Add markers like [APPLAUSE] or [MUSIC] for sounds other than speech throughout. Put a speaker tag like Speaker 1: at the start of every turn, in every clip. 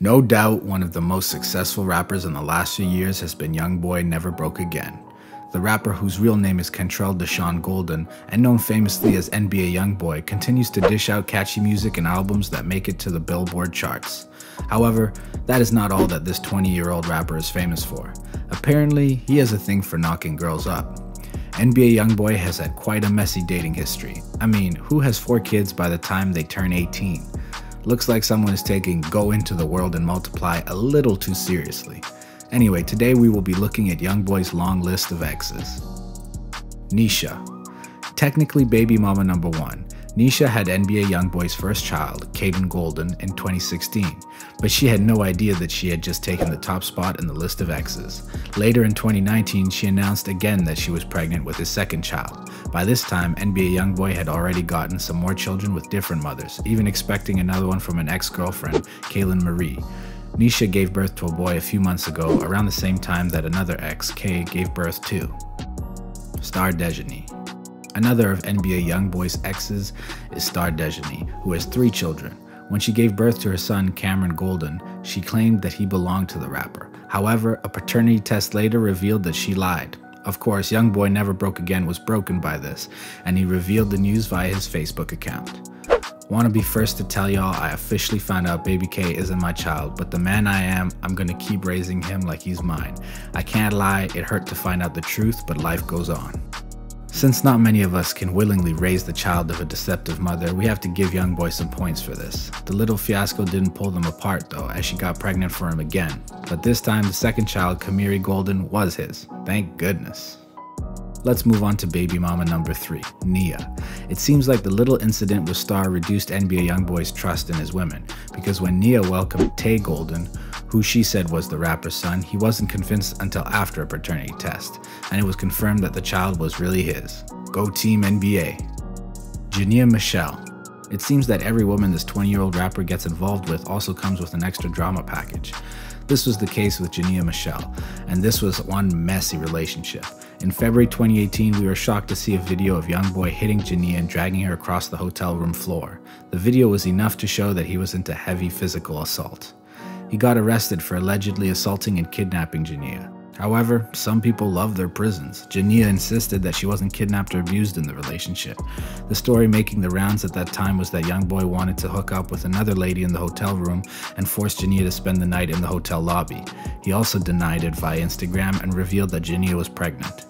Speaker 1: No doubt one of the most successful rappers in the last few years has been Youngboy Never Broke Again. The rapper whose real name is Kentrell DeSean Gaulden and known famously as NBA Youngboy continues to dish out catchy music and albums that make it to the Billboard charts. However, that is not all that this 20 year old rapper is famous for. Apparently, he has a thing for knocking girls up. NBA Youngboy has had quite a messy dating history. I mean, who has four kids by the time they turn 18? Looks like someone is taking Go Into the World and Multiply a little too seriously. Anyway, today we will be looking at Youngboy's long list of exes. Nisha. Technically baby mama number one, Nisha had NBA Youngboy's first child, Caden Gaulden, in 2016, but she had no idea that she had just taken the top spot in the list of exes. Later in 2019, she announced again that she was pregnant with his second child. By this time, NBA Youngboy had already gotten some more children with different mothers, even expecting another one from an ex-girlfriend, Kaylin Marie. Nisha gave birth to a boy a few months ago, around the same time that another ex, Kay, gave birth to. Starr Dejanae. Another of NBA Youngboy's exes is Starr Dejanae, who has three children. When she gave birth to her son, Cameron Gaulden, she claimed that he belonged to the rapper. However, a paternity test later revealed that she lied. Of course, Youngboy Never Broke Again was broken by this, and he revealed the news via his Facebook account. Wanna be first to tell y'all I officially found out Baby K isn't my child, but the man I am, I'm gonna keep raising him like he's mine. I can't lie, it hurt to find out the truth, but life goes on. Since not many of us can willingly raise the child of a deceptive mother, we have to give Youngboy some points for this. The little fiasco didn't pull them apart though, as she got pregnant for him again. But this time, the second child, Kamiri Gaulden, was his. Thank goodness. Let's move on to baby mama number 3, Nia. It seems like the little incident with Starr reduced NBA Youngboy's trust in his women, because when Nia welcomed Tay Gaulden, who she said was the rapper's son, he wasn't convinced until after a paternity test, and it was confirmed that the child was really his. Go Team NBA. Jania Michelle. It seems that every woman this 20 year old rapper gets involved with also comes with an extra drama package. This was the case with Jania Michelle, and this was one messy relationship. In February 2018, we were shocked to see a video of young boy hitting Jania and dragging her across the hotel room floor. The video was enough to show that he was into heavy physical assault. He got arrested for allegedly assaulting and kidnapping Jania. However, some people love their prisons. Jania insisted that she wasn't kidnapped or abused in the relationship. The story making the rounds at that time was that young boy wanted to hook up with another lady in the hotel room and force Jania to spend the night in the hotel lobby. He also denied it via Instagram and revealed that Jania was pregnant.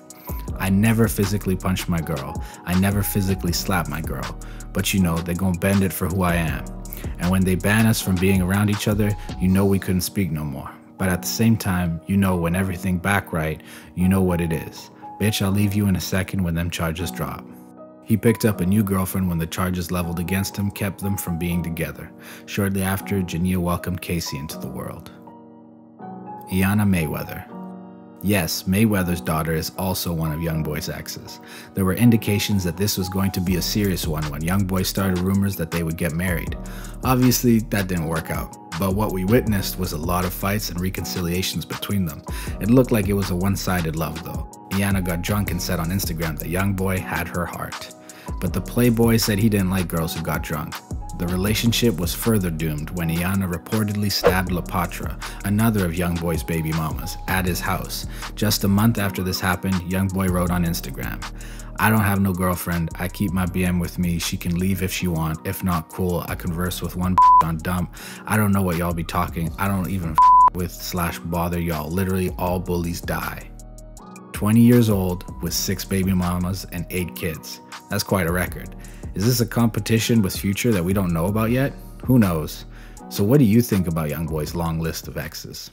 Speaker 1: I never physically punched my girl. I never physically slapped my girl. But you know, they gon' bend it for who I am. And when they ban us from being around each other, you know we couldn't speak no more. But at the same time, you know when everything back right, you know what it is. Bitch, I'll leave you in a second when them charges drop. He picked up a new girlfriend when the charges leveled against him kept them from being together. Shortly after, Jania welcomed Casey into the world. Iyanna Mayweather. Yes, Mayweather's daughter is also one of Youngboy's exes. There were indications that this was going to be a serious one when Youngboy started rumors that they would get married. Obviously, that didn't work out, but what we witnessed was a lot of fights and reconciliations between them. It looked like it was a one-sided love though. Iyanna got drunk and said on Instagram that Youngboy had her heart. But the Playboy said he didn't like girls who got drunk. The relationship was further doomed when Iyanna reportedly stabbed Lapattra, another of Youngboy's baby mamas, at his house. Just a month after this happened, Youngboy wrote on Instagram, I don't have no girlfriend. I keep my BM with me. She can leave if she want. If not, cool. I converse with one [LAUGHS] on dump. I don't know what y'all be talking. I don't even [LAUGHS] with slash bother y'all. Literally all bullies die. 20 years old with six baby mamas and eight kids. That's quite a record. Is this a competition with Future that we don't know about yet? Who knows? So what do you think about Youngboy's long list of exes?